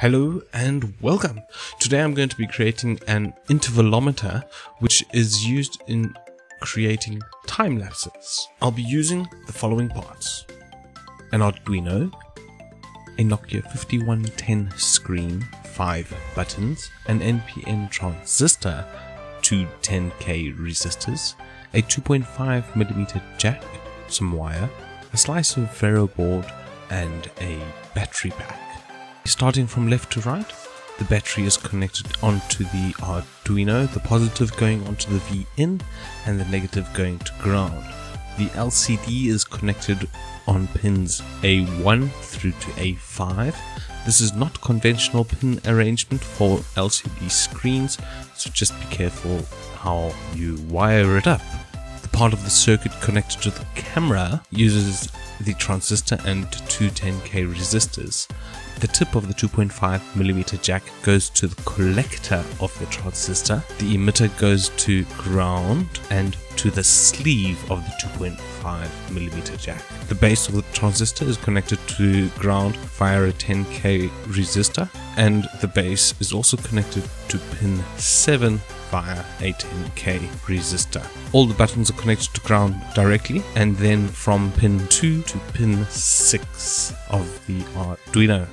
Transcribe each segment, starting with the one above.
Hello and welcome. Today I'm going to be creating an intervalometer which is used in creating time lapses. I'll be using the following parts. An Arduino, a Nokia 5110 screen, 5 buttons, an NPN transistor, two 10k resistors, a 2.5mm jack, some wire, a slice of Vero board, and a battery pack. Starting from left to right, the battery is connected onto the Arduino, the positive going onto the V in and the negative going to ground. The LCD is connected on pins A1 through to A5. This is not conventional pin arrangement for LCD screens, so just be careful how you wire it up. The part of the circuit connected to the camera uses the transistor and two 10k resistors. The tip of the 2.5mm jack goes to the collector of the transistor, the emitter goes to ground, and to the sleeve of the 2.5mm jack. The base of the transistor is connected to ground via a 10k resistor, and the base is also connected to pin 7 via a 10k resistor. All the buttons are connected to ground directly, and then from pin 2 to pin 6 of the Arduino.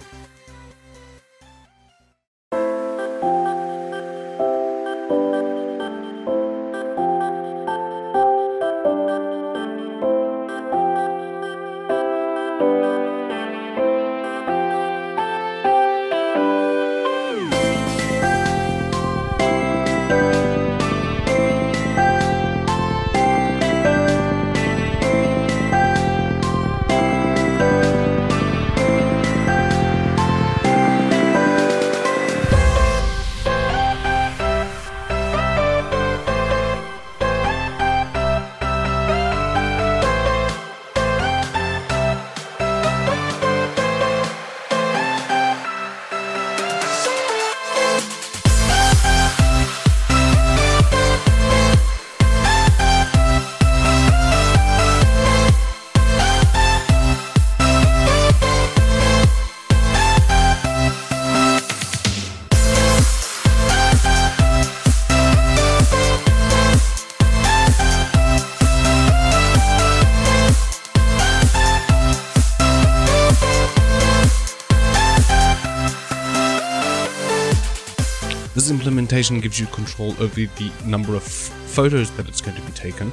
This implementation gives you control over the number of photos that it's going to be taken,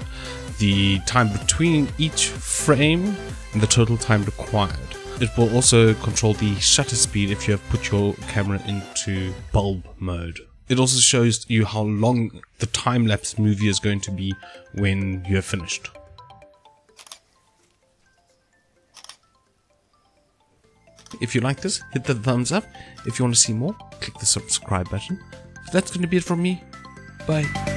the time between each frame, and the total time required. It will also control the shutter speed if you have put your camera into bulb mode. It also shows you how long the time lapse movie is going to be when you're finished. If you like this, hit the thumbs up. If you want to see more, click the subscribe button. That's going to be it from me. Bye.